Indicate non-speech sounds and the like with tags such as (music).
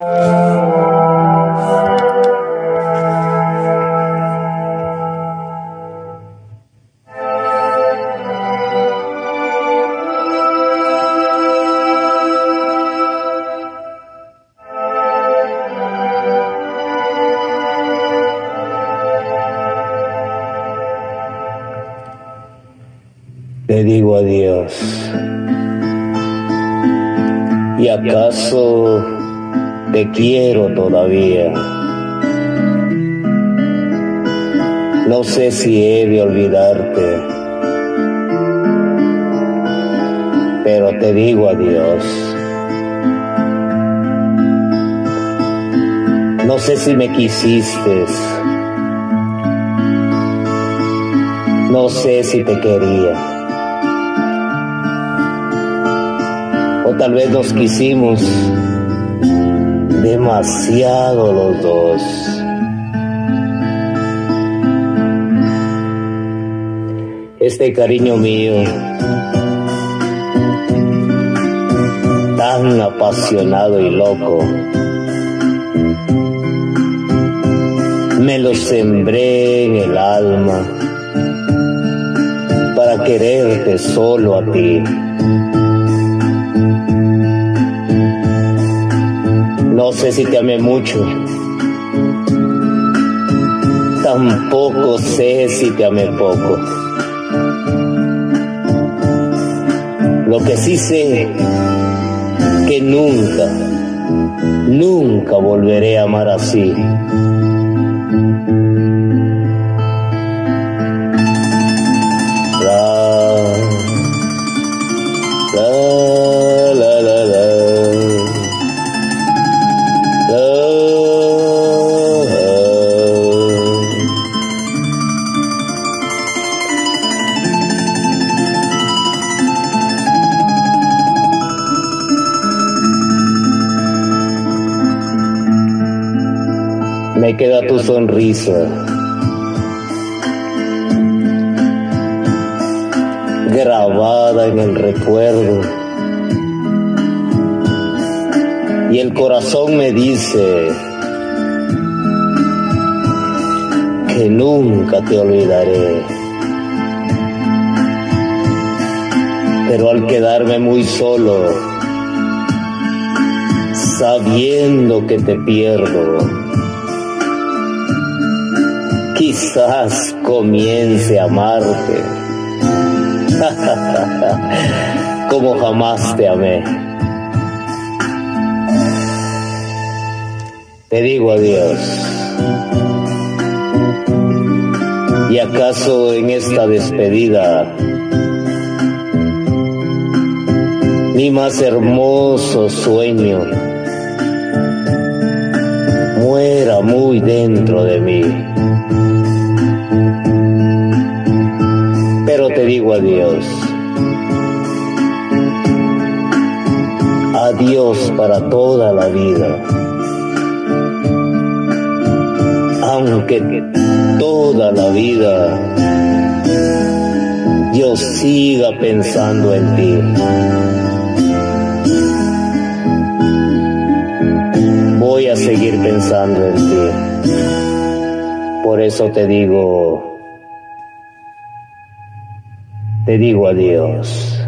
Te digo adiós. ¿Y acaso te quiero todavía? No sé si he de olvidarte, pero te digo adiós. No sé si me quisiste, no sé si te quería. O tal vez nos quisimos demasiado los dos. Este cariño mío, tan apasionado y loco, me lo sembré en el alma para quererte solo a ti. No sé si te amé mucho. Tampoco sé si te amé poco. Lo que sí sé que nunca, nunca volveré a amar así. Me queda tu sonrisa. grabada en el recuerdo. Y el corazón me dice que nunca te olvidaré. Pero al quedarme muy solo, sabiendo que te pierdo, quizás comience a amarte (laughs) como jamás te amé. Te digo adiós. ¿Y acaso en esta despedida mi más hermoso sueño muera muy dentro de mí? Te digo adiós. Adiós para toda la vida. Aunque toda la vida yo siga pensando en ti. Voy a seguir pensando en ti. Por eso te digo, te digo adiós.